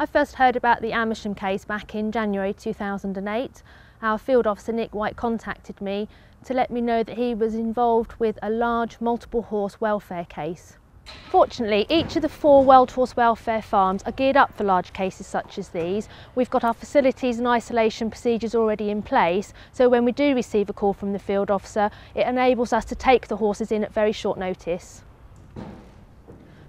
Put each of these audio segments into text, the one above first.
I first heard about the Amersham case back in January 2008. Our field officer Nick White contacted me to let me know that he was involved with a large multiple horse welfare case. Fortunately, each of the four World Horse Welfare farms are geared up for large cases such as these. We've got our facilities and isolation procedures already in place, so when we do receive a call from the field officer, it enables us to take the horses in at very short notice.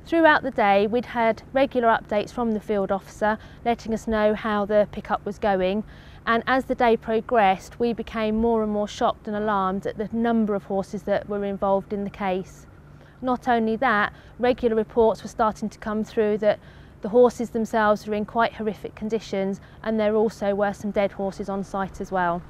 Throughout the day, we'd had regular updates from the field officer, letting us know how the pickup was going. And as the day progressed, we became more and more shocked and alarmed at the number of horses that were involved in the case. Not only that, regular reports were starting to come through that the horses themselves were in quite horrific conditions and there also were some dead horses on site as well.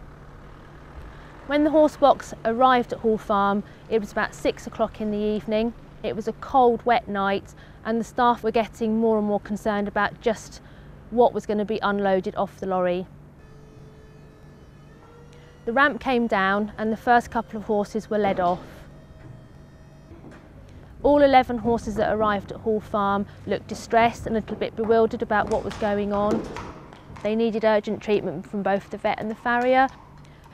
When the horse box arrived at Hall Farm, it was about six o'clock in the evening. It was a cold, wet night and the staff were getting more and more concerned about just what was going to be unloaded off the lorry. The ramp came down and the first couple of horses were led off. All 11 horses that arrived at Hall Farm looked distressed and a little bit bewildered about what was going on. They needed urgent treatment from both the vet and the farrier.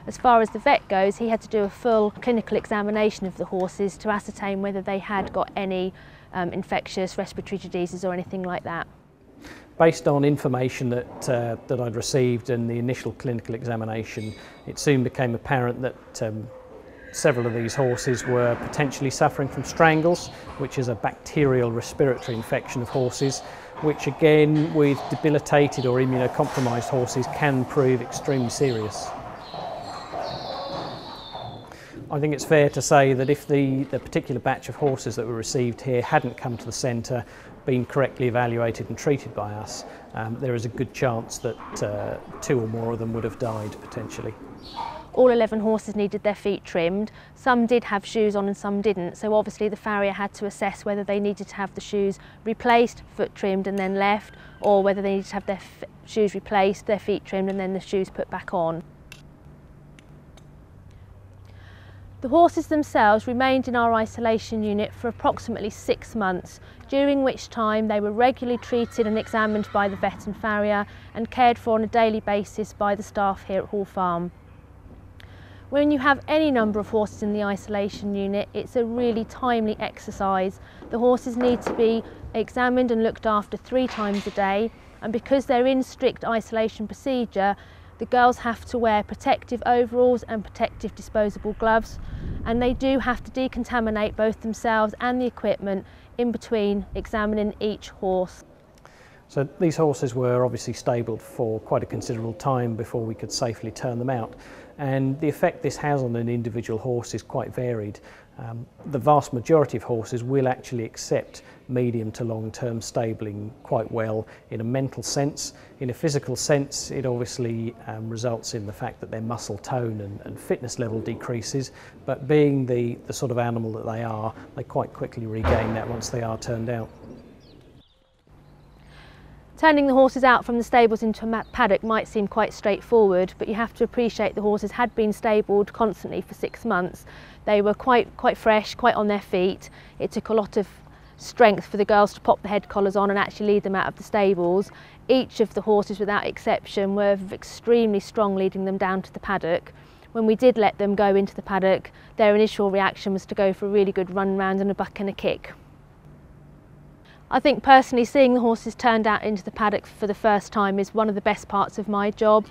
As far as the vet goes, he had to do a full clinical examination of the horses to ascertain whether they had got any um, infectious respiratory diseases or anything like that. Based on information that, uh, that I'd received and the initial clinical examination, it soon became apparent that um, Several of these horses were potentially suffering from strangles, which is a bacterial respiratory infection of horses, which again with debilitated or immunocompromised horses can prove extremely serious. I think it's fair to say that if the, the particular batch of horses that were received here hadn't come to the centre, been correctly evaluated and treated by us, um, there is a good chance that uh, two or more of them would have died potentially. All 11 horses needed their feet trimmed. Some did have shoes on and some didn't, so obviously the farrier had to assess whether they needed to have the shoes replaced, foot trimmed and then left, or whether they needed to have their shoes replaced, their feet trimmed and then the shoes put back on. The horses themselves remained in our isolation unit for approximately six months, during which time they were regularly treated and examined by the vet and farrier and cared for on a daily basis by the staff here at Hall Farm. When you have any number of horses in the isolation unit, it's a really timely exercise. The horses need to be examined and looked after three times a day, and because they're in strict isolation procedure, the girls have to wear protective overalls and protective disposable gloves and they do have to decontaminate both themselves and the equipment in between examining each horse. So these horses were obviously stabled for quite a considerable time before we could safely turn them out. And the effect this has on an individual horse is quite varied. Um, the vast majority of horses will actually accept medium to long term stabling quite well in a mental sense. In a physical sense, it obviously um, results in the fact that their muscle tone and, and fitness level decreases, but being the, the sort of animal that they are, they quite quickly regain that once they are turned out. Turning the horses out from the stables into a paddock might seem quite straightforward, but you have to appreciate the horses had been stabled constantly for six months. They were quite, quite fresh, quite on their feet. It took a lot of strength for the girls to pop the head collars on and actually lead them out of the stables. Each of the horses, without exception, were extremely strong leading them down to the paddock. When we did let them go into the paddock, their initial reaction was to go for a really good run round and a buck and a kick. I think personally seeing the horses turned out into the paddock for the first time is one of the best parts of my job.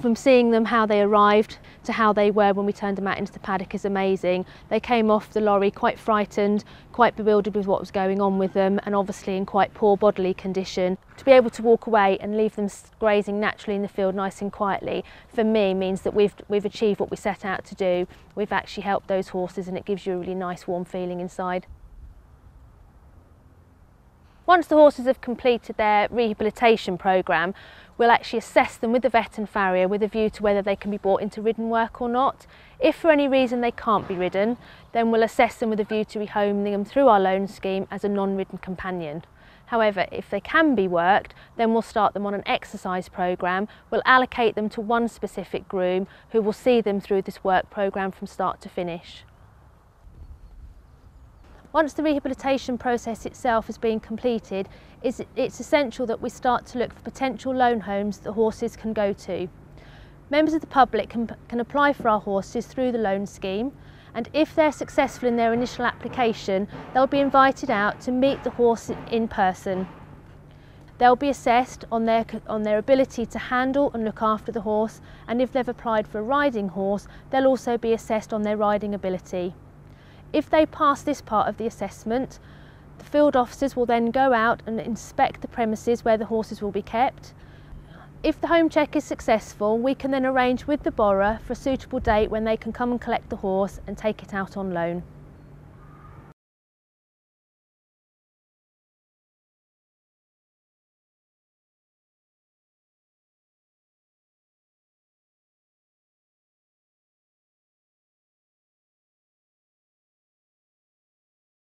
From seeing them how they arrived to how they were when we turned them out into the paddock is amazing. They came off the lorry quite frightened, quite bewildered with what was going on with them and obviously in quite poor bodily condition. To be able to walk away and leave them grazing naturally in the field nice and quietly for me means that we've, we've achieved what we set out to do. We've actually helped those horses and it gives you a really nice warm feeling inside. Once the horses have completed their rehabilitation programme, we'll actually assess them with the vet and farrier with a view to whether they can be brought into ridden work or not. If for any reason they can't be ridden, then we'll assess them with a view to rehoming them through our loan scheme as a non-ridden companion. However, if they can be worked, then we'll start them on an exercise programme. We'll allocate them to one specific groom who will see them through this work programme from start to finish. Once the rehabilitation process itself has been completed, it's essential that we start to look for potential loan homes that horses can go to. Members of the public can, can apply for our horses through the loan scheme and if they're successful in their initial application, they'll be invited out to meet the horse in person. They'll be assessed on their, on their ability to handle and look after the horse and if they've applied for a riding horse, they'll also be assessed on their riding ability. If they pass this part of the assessment, the field officers will then go out and inspect the premises where the horses will be kept. If the home check is successful, we can then arrange with the borrower for a suitable date when they can come and collect the horse and take it out on loan.